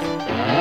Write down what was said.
Música